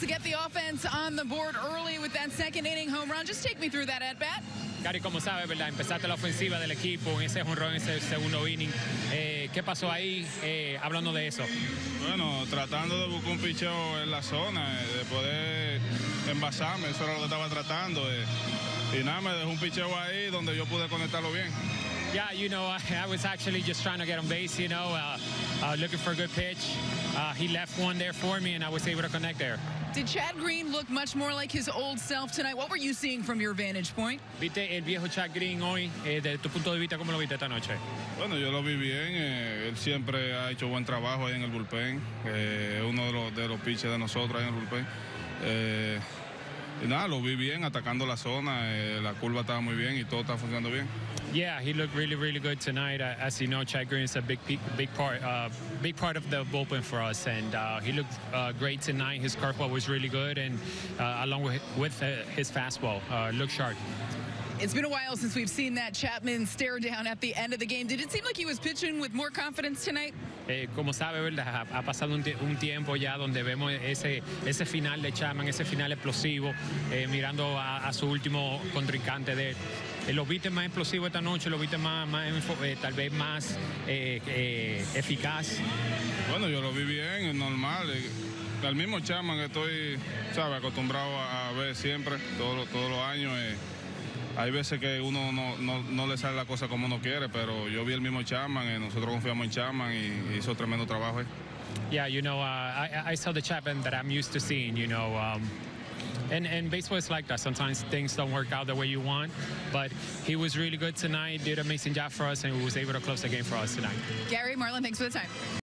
to get the offense on the board early with that second inning home run. Just take me through that at bat. Gary, como sabes, ¿verdad? Empezaste la ofensiva del equipo en ese jonrón, en ese segundo inning. Eh, ¿Qué pasó ahí eh, hablando de eso? Bueno, tratando de buscar un picheo en la zona, eh, de poder envasarme, eso era lo que estaba tratando. eh. y nada, me dejó un picheo ahí donde yo pude conectarlo bien. Yeah, you know, I, I was actually just trying to get on base, you know, uh, uh, looking for a good pitch. Uh, he left one there for me, and I was able to connect there. Did Chad Green look much more like his old self tonight? What were you seeing from your vantage point? ¿Viste el viejo Chad Green hoy? Eh, desde tu punto de vista, ¿cómo lo viste esta noche? Bueno, yo lo vi bien, eh, él siempre ha hecho buen trabajo ahí en el bullpen, eh, uno de los, de los pitchers de nosotros ahí en el bullpen. Lo vi bien, atacando la zona, eh, la curva estaba muy bien y todo está funcionando bien. Yeah, he looked really, really good tonight. Uh, as you know, Chad Green is a big, big part, uh, big part of the bullpen for us, and uh, he looked uh, great tonight. His curveball was really good, and uh, along with with uh, his fastball, looked sharp. It's been a while since we've seen that Chapman stare down at the end of the game. Did it seem like he was pitching with more confidence tonight? Eh, como sabe, ¿verdad? Ha, ha pasado un, un tiempo ya donde vemos ese, ese final de Chapman, ese final explosivo, eh, mirando a, a su último contrincante de él. Eh, lo viste más explosivo esta noche, lo viste más, más eh, tal vez más eh, eh, eficaz. Bueno, yo lo vi bien, es normal. Al mismo Chapman que estoy, sabe, acostumbrado a, a ver siempre, todos, los- todos los años. eh, hay veces que uno no, no, no le sale la cosa como uno quiere, pero yo vi el mismo Chapman, eh, nosotros confiamos en Chapman y, y hizo tremendo trabajo. ahí. Yeah, you know, uh, I, I saw the Chapman that I'm used to seeing, you know. Um, and, and baseball is like that. Sometimes things don't work out the way you want. But he was really good tonight, did an amazing job for us, and was able to close the game for us tonight. Gary, Marlon, thanks for the time.